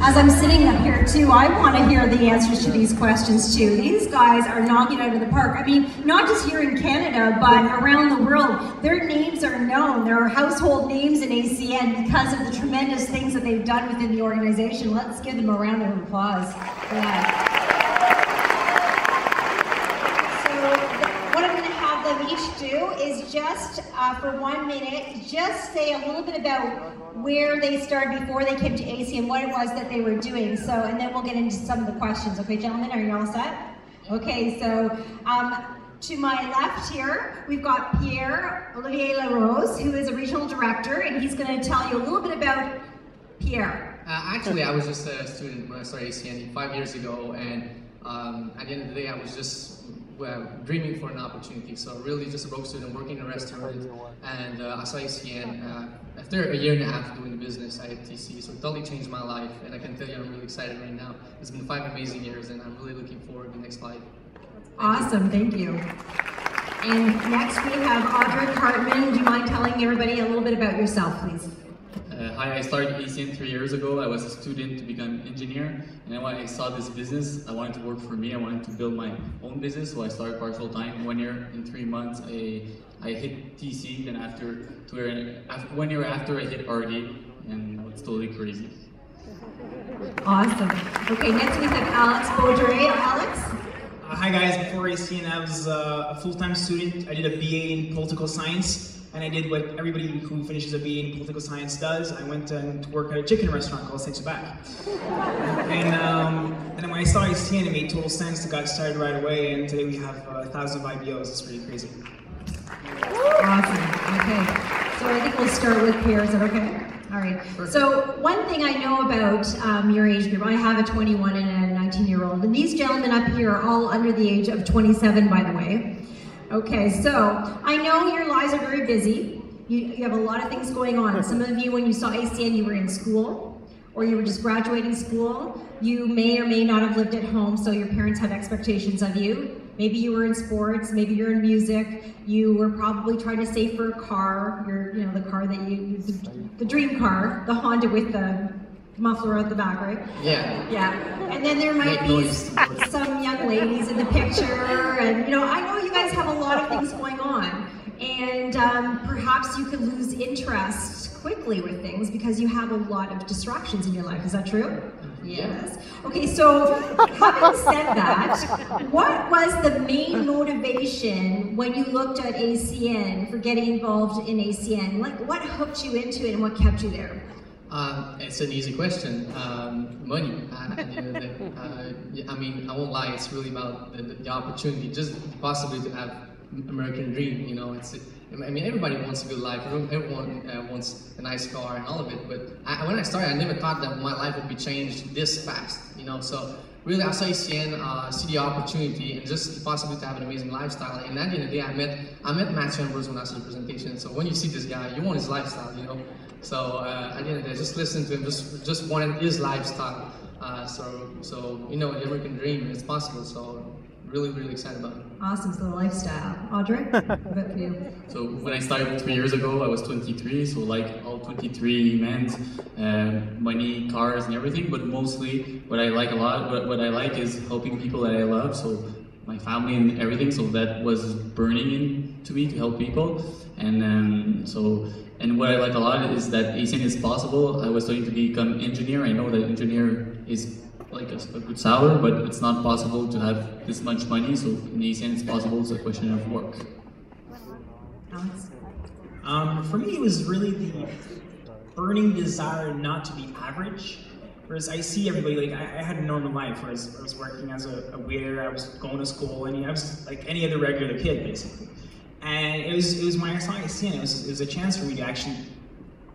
as I'm sitting up here too, I want to hear the answers to these questions too. These guys are knocking out of the park. I mean, not just here in Canada, but around the world. Their names are known. There are household names in ACN because of the tremendous things that they've done within the organization. Let's give them a round of applause. Yeah. what I'm going to have them each do is just uh, for one minute, just say a little bit about where they started before they came to ACN and what it was that they were doing. So, and then we'll get into some of the questions. Okay, gentlemen, are you all set? Okay, so um, to my left here, we've got Pierre Olivier Larose, who is a regional director, and he's going to tell you a little bit about Pierre. Uh, actually, I was just a student when I started ACN five years ago, and um, at the end of the day, I was just well, dreaming for an opportunity. So really just a broke student working in a restaurant and uh, I saw ACN uh, after a year and a half doing the business at TC. So it totally changed my life and I can tell you I'm really excited right now. It's been five amazing years and I'm really looking forward to the next five. Awesome, thank you. And next we have Audrey Cartman. Do you mind telling everybody a little bit about yourself, please? Uh, hi, I started ACN three years ago. I was a student to become an engineer, and then when I saw this business, I wanted to work for me. I wanted to build my own business, so I started partial time. One year in three months, I I hit TC, and after two year, after one year after, I hit RD, and it's totally crazy. Awesome. Okay, next we have Alex Baudry. Alex. Uh, hi guys, before ACN, I was uh, a full-time student. I did a BA in political science and I did what everybody who finishes a BA in political science does. I went to, to work at a chicken restaurant called Saint-Hubert. and, um, and then when I saw ACN, it made total sense to get started right away, and today we have a thousand of IBOs. It's pretty crazy. Awesome. Okay. So I think we'll start with Pierre. Is that okay? All right. So one thing I know about um, your age group, I have a 21 and a 19 year old, and these gentlemen up here are all under the age of 27, by the way. Okay, so I know your lives are very busy. You, you have a lot of things going on. Some of you, when you saw ACN, you were in school or you were just graduating school. You may or may not have lived at home, so your parents have expectations of you. Maybe you were in sports, maybe you're in music. You were probably trying to save for a car, your, you know, the car that you, the, the dream car, the Honda with the muffler at the back, right? Yeah. Yeah. And then there might Make be noise. some young ladies in the picture, and you know, I know you guys have a lot of things going on, and um, perhaps you could lose interest quickly with things because you have a lot of distractions in your life. Is that true? Yes. Okay, so having said that, what was the main motivation when you looked at ACN for getting involved in ACN? Like, what hooked you into it and what kept you there? Um, it's an easy question. Um, money. Uh, uh, I mean, I won't lie. It's really about the, the, opportunity, just possibly to have American dream. You know, it's. I mean, everybody wants a good life. Everyone uh, wants a nice car and all of it. But I, when I started, I never thought that my life would be changed this fast. You know, so really ACN, uh, see the opportunity and just possibly to have an amazing lifestyle. And at the end of the day, I met I met Matthew Ambrose when I saw the presentation. So when you see this guy, you want his lifestyle, you know. So uh, at the end of the day, just listen to him, just just wanted his lifestyle. Uh, so so you know, the American dream is possible. So really, really excited about it. Awesome, so the lifestyle. Audrey, what about you? So when I started three years ago, I was 23, so like all 23 meant uh, money, cars, and everything, but mostly what I like a lot, what, what I like is helping people that I love, so my family and everything, so that was burning into me to help people, and um, so and what I like a lot is that ACN is possible. I was studying to become engineer. I know that engineer is like a, a, good salary, but it's not possible to have this much money. So in ACN, it's possible. It's a question of work. Um, for me, it was really the burning desire not to be average. Whereas I see everybody, like, I, I had a normal life, whereas I was working as a, a waiter, I was going to school, and I was like any other regular kid, basically. And it was, it was my ACN, it was, it was a chance for me to actually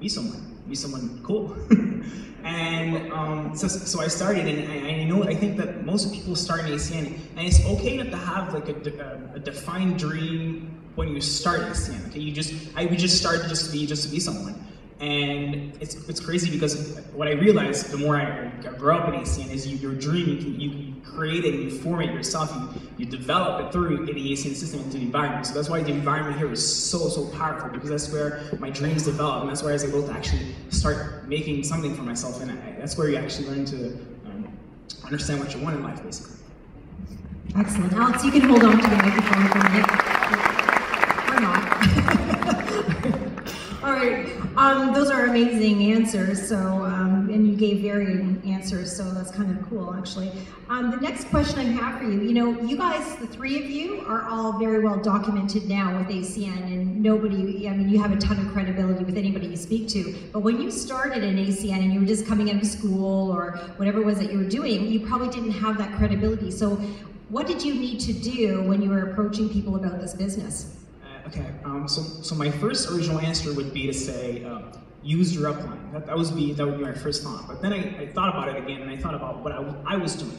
be someone, be someone cool. and um, so, so I started, and I, I, know, I think that most people start in ACN, and it's okay not to have like a, a, a defined dream when you start ACN, okay? You just, I, we just started just to be, just to be someone. And it's, it's crazy because what I realized the more I, grow up in ACN is you, your dream, you, you create it and you form it yourself, you, you develop it through the ACN system into the environment. So that's why the environment here is so, so powerful because that's where my dreams develop and that's where I was able to actually start making something for myself. And I, that's where you actually learn to um, understand what you want in life, basically. Excellent. Alex, you can hold on to the microphone for a minute. Or not. All right. Um, those are amazing answers. So, um, and you gave varying answers, so that's kind of cool, actually. Um, the next question I have for you, you know, you guys, the three of you, are all very well documented now with ACN, and nobody, I mean, you have a ton of credibility with anybody you speak to. But when you started in ACN and you were just coming out of school or whatever it was that you were doing, you probably didn't have that credibility. So, what did you need to do when you were approaching people about this business? Okay, um, so so my first original answer would be to say uh, use your upline. That, that was be that would be my first thought. But then I, I thought about it again, and I thought about what I, I was doing,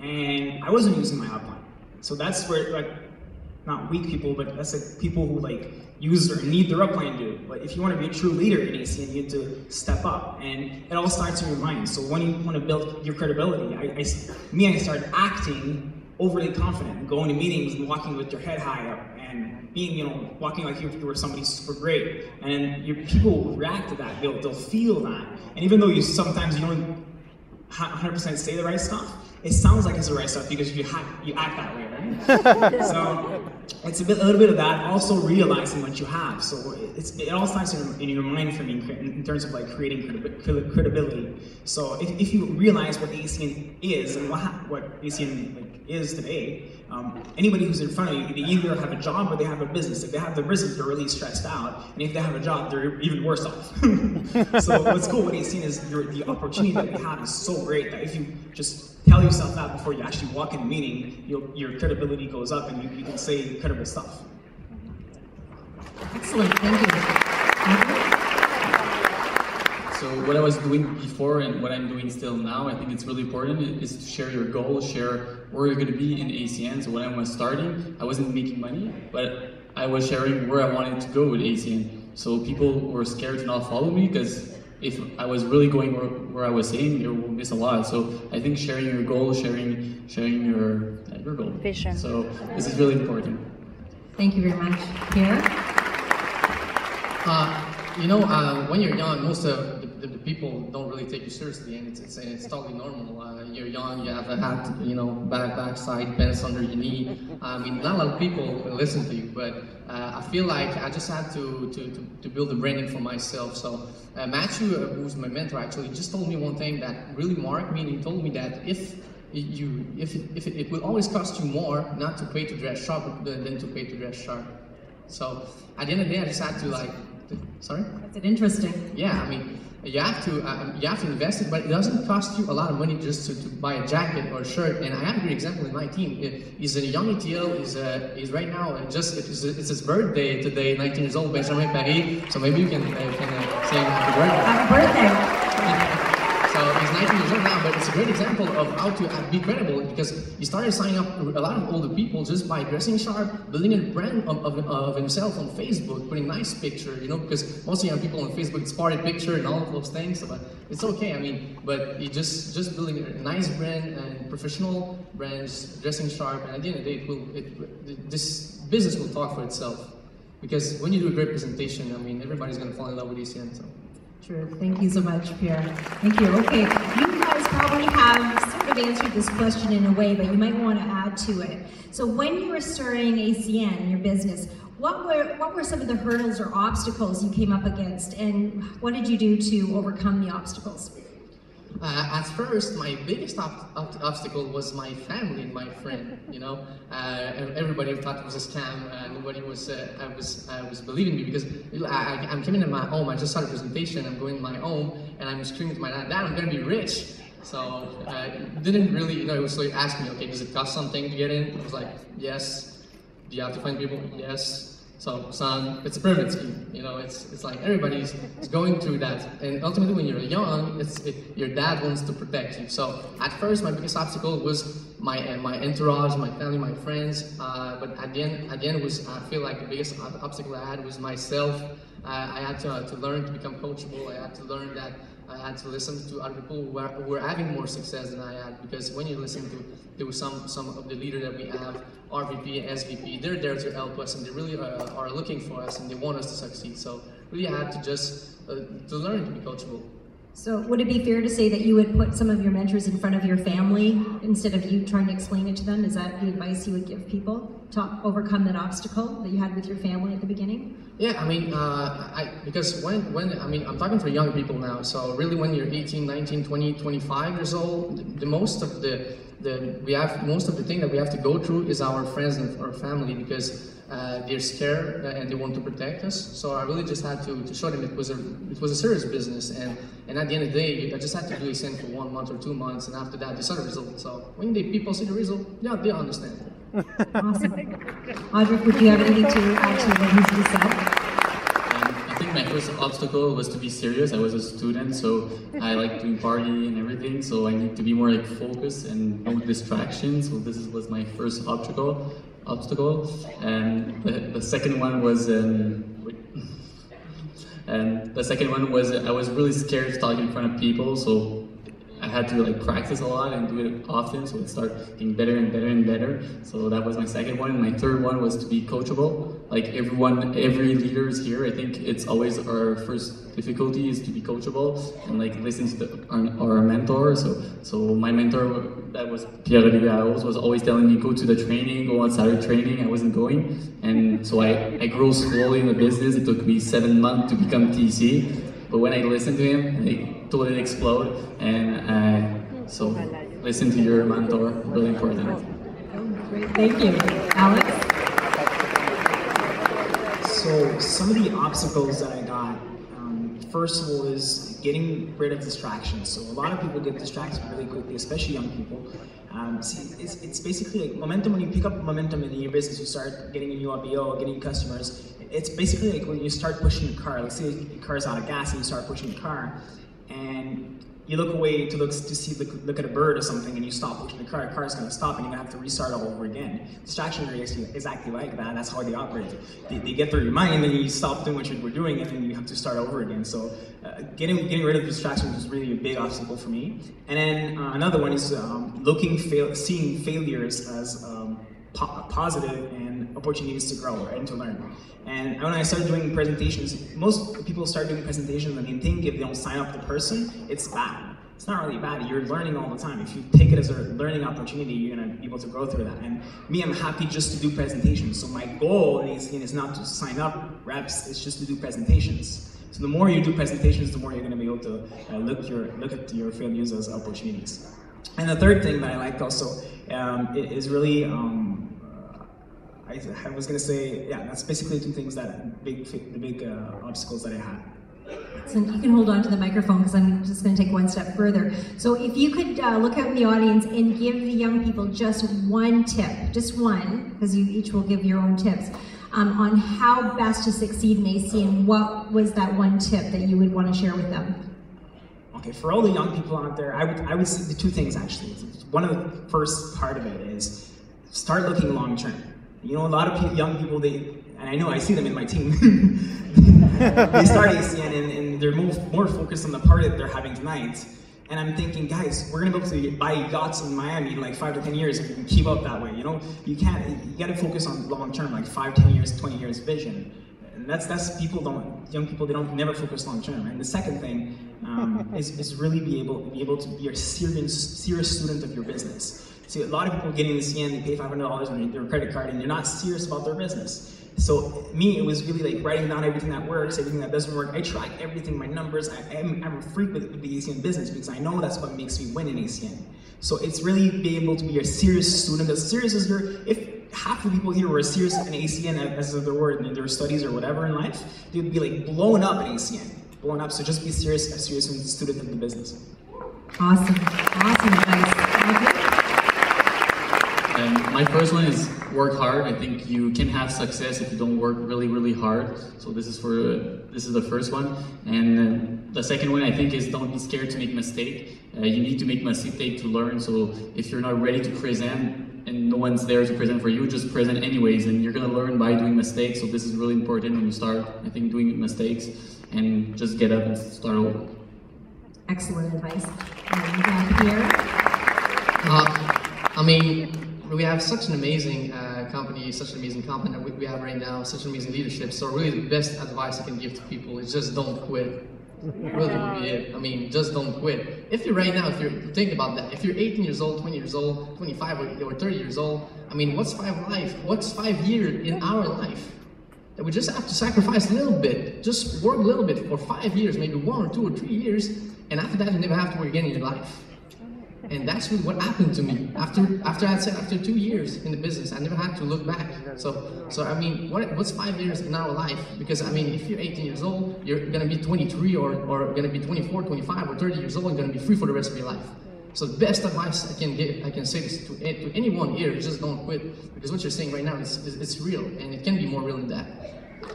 and I wasn't using my upline. So that's where like not weak people, but that's like people who like use or need their upline do. But if you want to be a true leader in ACN, you need to step up, and it all starts in your mind. So when you want to build your credibility, I, I me I started acting overly confident, going to meetings and walking with your head high up and being, you know, walking like you, you were somebody super great. And your people will react to that. They'll, they'll feel that. And even though you sometimes you don't 100% say the right stuff, it sounds like it's the right stuff because you, ha- you act that way, right? so it's a, bit, a little bit of that. Also realizing what you have. So it's, it all starts in, in your mind for me in, in terms of like creating credi- credibility. So if, if you realize what ACN is and what, what ACN like, is today, um, anybody who's in front of you, they either have a job or they have a business. If they have the business, they're really stressed out. And if they have a job, they're even worse off. so what's cool, what he's seen is your, the opportunity that you have is so great that if you just tell yourself that before you actually walk in a meeting, your credibility goes up and you, you can say incredible stuff. Excellent, thank you. So what I was doing before and what I'm doing still now, I think it's really important is to share your goals, share where you're going to be in ACN. So when I was starting, I wasn't making money, but I was sharing where I wanted to go with ACN. So people were scared to not follow me because if I was really going where, where I was saying, they will miss a lot. So I think sharing your goal, sharing sharing your uh, your goal. Vision. So this is really important. Thank you very much. Pierre? Uh, you know, uh, when you're young, most of people don't really take you seriously, and it's, it's, it's totally normal. Uh, you're young, you have a hat, you know, back, backside, pants under your knee. I mean, not a lot of people listen to you, but uh, I feel like I just had to, to, to, to build a branding for myself. So uh, Matthew, uh, who's my mentor, actually just told me one thing that really marked me, and he told me that if you, if it, if it, it will always cost you more not to pay to dress sharp than, than to pay to dress sharp. So at the end of the day, I just had to like Sorry? That's interesting. Yeah, I mean, you have to uh, you have to invest it, but it doesn't cost you a lot of money just to, to buy a jacket or a shirt. And I have a great example in my team. He's a young ETL. He's uh, he's right now uh, just it's, it's, his birthday today, 19 years old, Benjamin Paris. So maybe you can uh, can uh, say happy birthday. Happy birthday. So he's 19 now, but it's a great example of how to uh, be credible because he started signing up a lot of older people just by dressing sharp, building a brand of, of, of himself on Facebook, putting nice picture, you know, because most young people on Facebook, it's party picture and all of those things, but it's okay, I mean, but he just just building a nice brand and professional brands, dressing sharp, and at the end of the day, it will, it, this business will talk for itself. Because when you do a great presentation, I mean, everybody's going to fall in love with ACN. So. True. Thank you so much, Pierre. Thank you. Okay, you guys probably have sort of answered this question in a way, but you might want to add to it. So when you were starting ACN, your business, what were what were some of the hurdles or obstacles you came up against, and what did you do to overcome the obstacles? Uh, at first, my biggest ob ob obstacle was my family and my friend. You know, uh, everybody thought it was a scam. Uh, nobody was, uh, I was, I was believing me because I, am coming to my home. I just started a presentation. I'm going to my home and I'm screaming to my dad, "Dad, I'm going to be rich." So uh, didn't really, you know, it was like asking me, "Okay, does it cost something to get in?" I was like, "Yes." Do you have to find people? Yes. So, son, it's a pyramid scheme. You know, it's it's like everybody's going through that, and ultimately, when you're young, it's it, your dad wants to protect you. So, at first, my biggest obstacle was my uh, my entourage, my family, my friends. Uh, but at the end, at the end, was I feel like the biggest ob- obstacle I had was myself. Uh, I had to, to learn to become coachable. I had to learn that I had to listen to other people who were, who were having more success than I had because when you listen to was some some of the leaders that we have, RVP, SVP, they're there to help us and they really are, are looking for us and they want us to succeed. So really, I had to just uh, to learn to be coachable. So would it be fair to say that you would put some of your mentors in front of your family instead of you trying to explain it to them? Is that the advice you would give people to overcome that obstacle that you had with your family at the beginning? Yeah, I mean, uh, I, because when, when, I mean, I'm talking for young people now, so really when you're 18, 19, 20, 25 years old, the, the most of the, the, we have, most of the thing that we have to go through is our friends and our family because uh, they're scared and they want to protect us. So I really just had to, to show them it was a, it was a serious business and, and at the end of the day, I just had to do ACN for one month or two months and after that, they saw the result. So when they, people see the result, yeah, they understand. Awesome. Audrey, would you have anything to add to what he's just said? Um, I think my first obstacle was to be serious. I was a student, so I like doing party and everything. So I need to be more like focused and no distractions. So this was my first obstacle. Obstacle, and the, the second one was. Um, and the second one was I was really scared to talk in front of people. So I had to like practice a lot and do it often, so it started getting better and better and better. So that was my second one. My third one was to be coachable. Like everyone, every leader is here. I think it's always our first difficulty is to be coachable and like listen to the, our, our mentor. So, so my mentor that was Pierre Olivier was always telling me go to the training, go on Saturday training. I wasn't going, and so I I grew slowly in the business. It took me seven months to become TC. But when I listened to him, I totally explode. And uh, so listen to your mentor, really important. Great, thank you. Alex? So some of the obstacles that I got, um, first of all, is getting rid of distractions. So a lot of people get distracted really quickly, especially young people. Um, see, it's, it's basically like momentum. When you pick up momentum in your business, you start getting a new RPO, getting customers. It's basically like when you start pushing the car. Let's say the car's out of gas and you start pushing the car, and you look away to look to see look, look at a bird or something, and you stop pushing the car. The car is going to stop, and you're going to have to restart all over again. Distraction is exactly like that. That's how they operate. They, they get through your mind, and then you stop doing what you were doing, and then you have to start over again. So, uh, getting getting rid of distractions was really a big obstacle for me. And then uh, another one is um, looking fail, seeing failures as um, po- positive and opportunities to grow and to learn. And when I started doing presentations, most people start doing presentations and they think if they don't sign up the person, it's bad. It's not really bad. You're learning all the time. If you take it as a learning opportunity, you're gonna be able to grow through that. And me, I'm happy just to do presentations. So my goal ACN is not to sign up reps, it's just to do presentations. So the more you do presentations, the more you're gonna be able to uh, look your look at your failures as opportunities. And the third thing that I liked also um, is really um, I, I was gonna say, yeah, that's basically two things that big, the big uh, obstacles that I had. So you can hold on to the microphone because I'm just going to take one step further. So if you could uh, look out in the audience and give the young people just one tip, just one, because you each will give your own tips, um, on how best to succeed in AC and what was that one tip that you would want to share with them? Okay, for all the young people out there, I would, I would say the two things actually. One of the first part of it is start looking long term. You know, a lot of pe- young people, they, and I know I see them in my team, they start ACN and, and they're more, more focused on the party that they're having tonight. And I'm thinking, guys, we're gonna be able to buy yachts in Miami in like five to ten years if we can keep up that way. You know, you can't. You gotta focus on long term, like five, ten years, twenty years vision. And that's that's people don't young people they don't never focus long term. And the second thing um, is, is really be able be able to be a serious serious student of your business. See, a lot of people getting the CN, they pay five hundred dollars on their credit card, and they're not serious about their business. So me, it was really like writing down everything that works, everything that doesn't work. I track everything, my numbers. I, am I'm a freak with, with the ACN business because I know that's what makes me win in ACN. So it's really being able to be a serious student, as serious as you're. If half the people here were serious in ACN as they were in their studies or whatever in life, they'd be like blown up in ACN, blown up. So just be serious, a serious student of the business. Awesome, awesome advice. Audrey? And my first one is work hard. I think you can have success if you don't work really, really hard. So this is for this is the first one, and uh, the second one I think is don't be scared to make mistake. Uh, you need to make mistake to learn. So if you're not ready to present and no one's there to present for you, just present anyways, and you're gonna learn by doing mistakes. So this is really important when you start. I think doing mistakes and just get up and start over. Excellent advice. And uh, Pierre? Uh, I mean, we have such an amazing uh, company, such an amazing company that we, we have right now, such an amazing leadership. So really, the best advice I can give to people is just don't quit. Really would be it. I mean, just don't quit. If you're right now, if you're think about that, if you're 18 years old, 20 years old, 25 or, or 30 years old, I mean, what's five life? What's five years in our life? That we just have to sacrifice a little bit, just work a little bit for five years, maybe one or two or three years, and after that, you never have to work again in your life. And that's what happened to me. After after I said after two years in the business, I never had to look back. So so I mean, what, what's five years in our life? Because I mean, if you're 18 years old, you're gonna be 23 or, or gonna be 24, 25 or 30 years old, you're gonna be free for the rest of your life. So the best advice I can give, I can say this to, to anyone here, just don't quit. Because what you're saying right now is, is it's real, and it can be more real than that.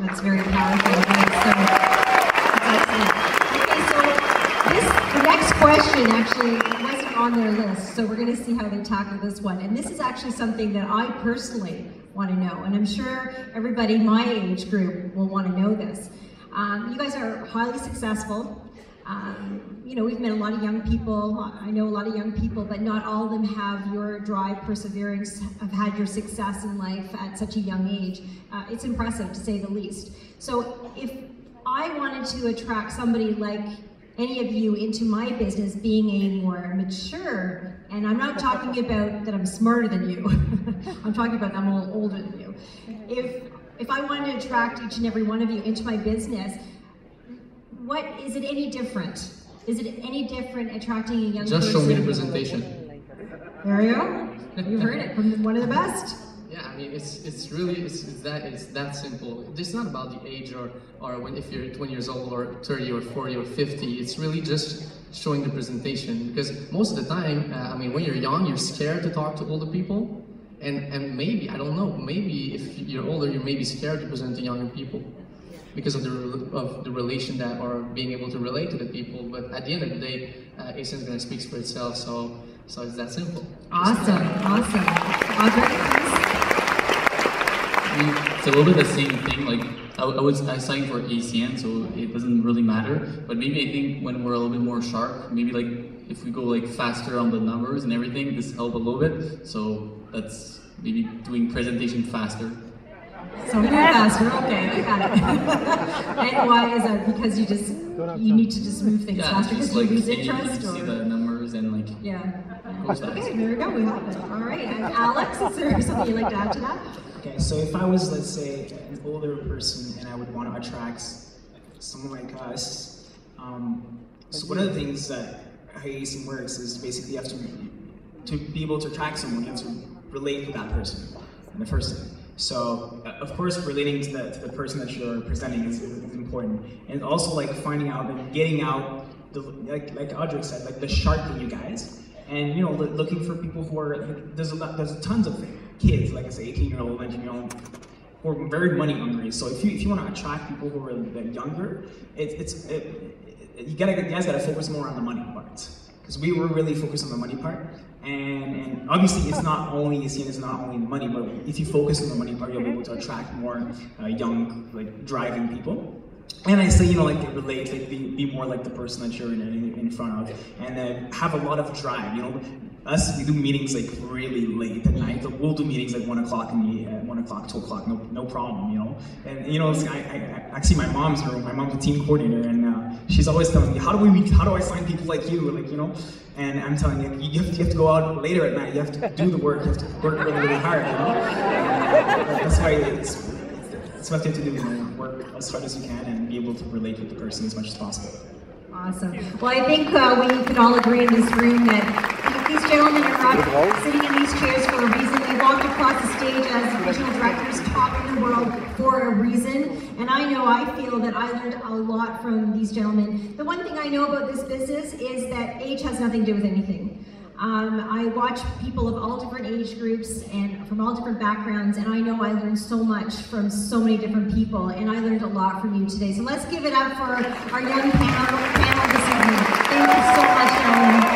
That's very powerful. That's so. Okay, so this, the next question actually on their list, so we're going to see how they tackle this one. And this is actually something that I personally want to know, and I'm sure everybody my age group will want to know this. Um, you guys are highly successful. Um, you know, we've met a lot of young people. I know a lot of young people, but not all of them have your drive, perseverance, have had your success in life at such a young age. Uh, it's impressive to say the least. So if I wanted to attract somebody like any of you into my business being a more mature, and I'm not talking about that I'm smarter than you. I'm talking about that I'm a little older than you. If if I wanted to attract each and every one of you into my business, what is it any different? Is it any different attracting a young Just person? show me the presentation. There you go. You heard it from one of the best. Mean, it's it's really it's, it's that it's that simple. It's not about the age or or when if you're 20 years old or 30 or 40 or 50. It's really just showing the presentation because most of the time, uh, I mean, when you're young, you're scared to talk to older people, and and maybe I don't know, maybe if you're older, you're maybe scared to present to younger people because of the of the relation that or being able to relate to the people. But at the end of the day, uh, ACN is going to speak for itself. So so it's that simple. Awesome, awesome. Audrey, it's a little bit the same thing. Like I, I was I signed for ACN, so it doesn't really matter. But maybe I think when we're a little bit more sharp, maybe like if we go like faster on the numbers and everything, this help a little bit. So that's maybe doing presentation faster. So faster. Okay, I got it. and why is that? Because you just you need to just move things Yeah, faster because you like lose see, interest, see or the numbers and like yeah. Okay, there we go. We have it. All right, and Alex, is there something you'd like to add to that? Okay, so if I was, let's say, an older person and I would want to attract someone like us, um, so one of the things that how ACN works is basically you have to, to be able to attract someone, you have to relate to that person in the first thing. So, uh, of course, relating to the, to the person that you're presenting is, is important. And also, like, finding out and getting out, the, like, like Audrey said, like, the shark in you guys. And, you know, looking for people who are, like, there's a lot, there's tons of kids, like I say, 18 year old, 19 year old, who are very money hungry. So if you, if you want to attract people who are a bit younger, it, it's, it, it, you gotta, you guys gotta focus more on the money part. Because we were really focused on the money part. And, and obviously it's not only, ACN is not only the money, but if you focus on the money part, you'll be able to attract more uh, young, like driving people. And I say, you know, like relate, like be, be more like the person that you're in, in, in front of, and then have a lot of drive. You know, us we do meetings like really late at night. We'll do meetings like one o'clock in the uh, one o'clock, two o'clock, no no problem. You know, and you know, I, I, actually my mom's her, my mom's a team coordinator, and uh, she's always telling me, how do we, how do I find people like you, like you know, and I'm telling you, you have to, you have to go out later at night. You have to do the work. You have to work really really hard. You know, and that's why it's. It's what you have to do, you know, work as hard as you can and be able to relate with the person as much as possible. Awesome. Well, I think uh, we can all agree in this room that these gentlemen are not sitting in these chairs for a reason. They walked across the stage as regional directors, top in the world for a reason. And I know, I feel that I learned a lot from these gentlemen. The one thing I know about this business is that age has nothing to do with anything. Um, I watch people of all different age groups and from all different backgrounds, and I know I learned so much from so many different people, and I learned a lot from you today. So let's give it up for our young panel, panel this evening. Thank you so much.